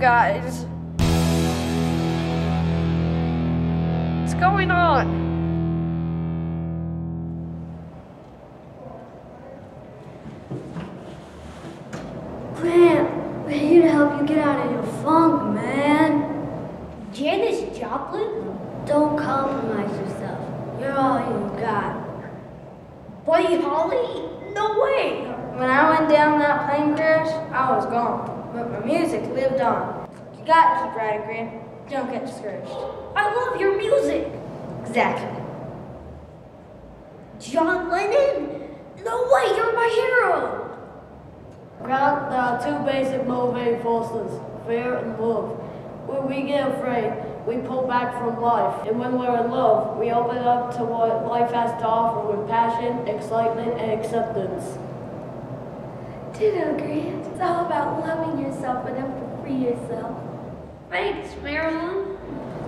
guys? What's going on? Grant, we're here to help you get out of your funk, man. Janis Joplin? Don't compromise yourself. You're all you got. Buddy Holly? No way! When I went I was gone. But my music lived on. You gotta keep writing, Grant. Don't get discouraged. I love your music! Exactly. John Lennon? No way, you're my hero! Grant, there are two basic motivating forces, fear and love. When we get afraid, we pull back from life. And when we're in love, we open up to what life has to offer with passion, excitement, and acceptance. Ditto, Grant. It's all about loving yourself enough to free yourself. Thanks, Marilyn.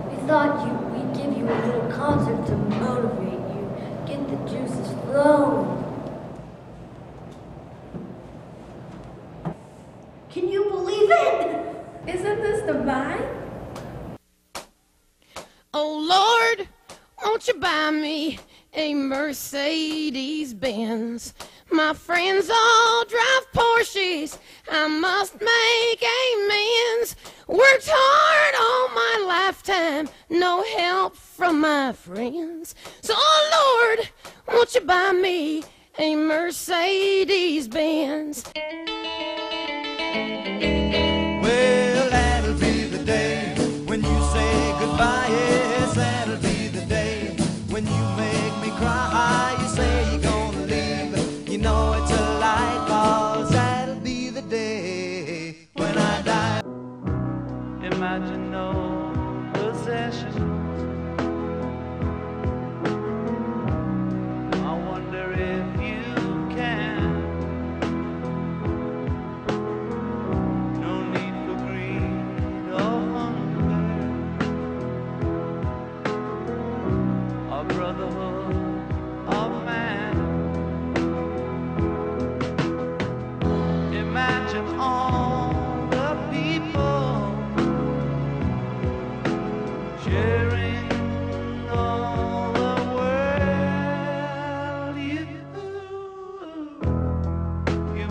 We thought you, we'd give you a little concert to motivate you, get the juices flowing. Can you believe it? Isn't this divine? Oh Lord, won't you buy me a Mercedes Benz? My friends all drive Porsches. I must make amends. Worked hard all my lifetime, no help from my friends. So, oh Lord, won't you buy me a Mercedes Benz?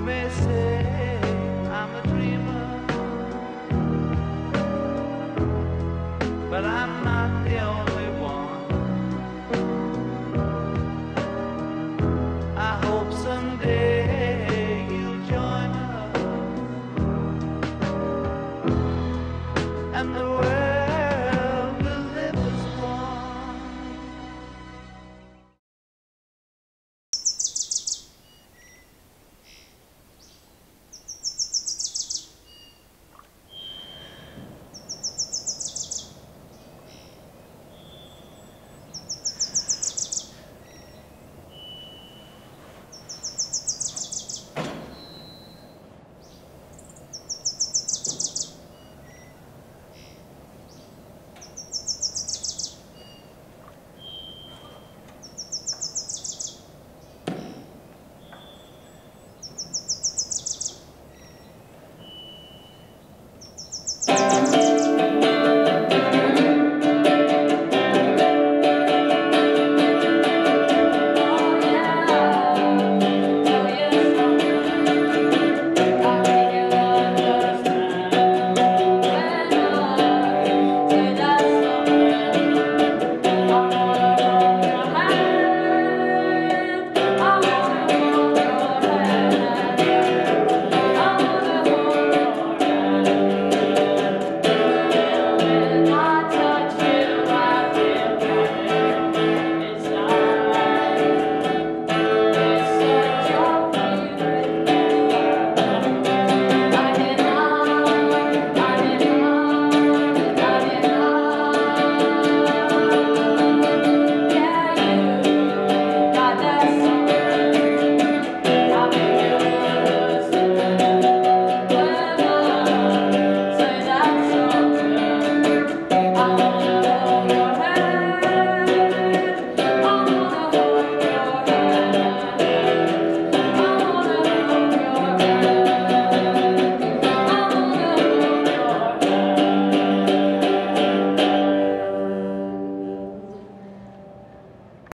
meses.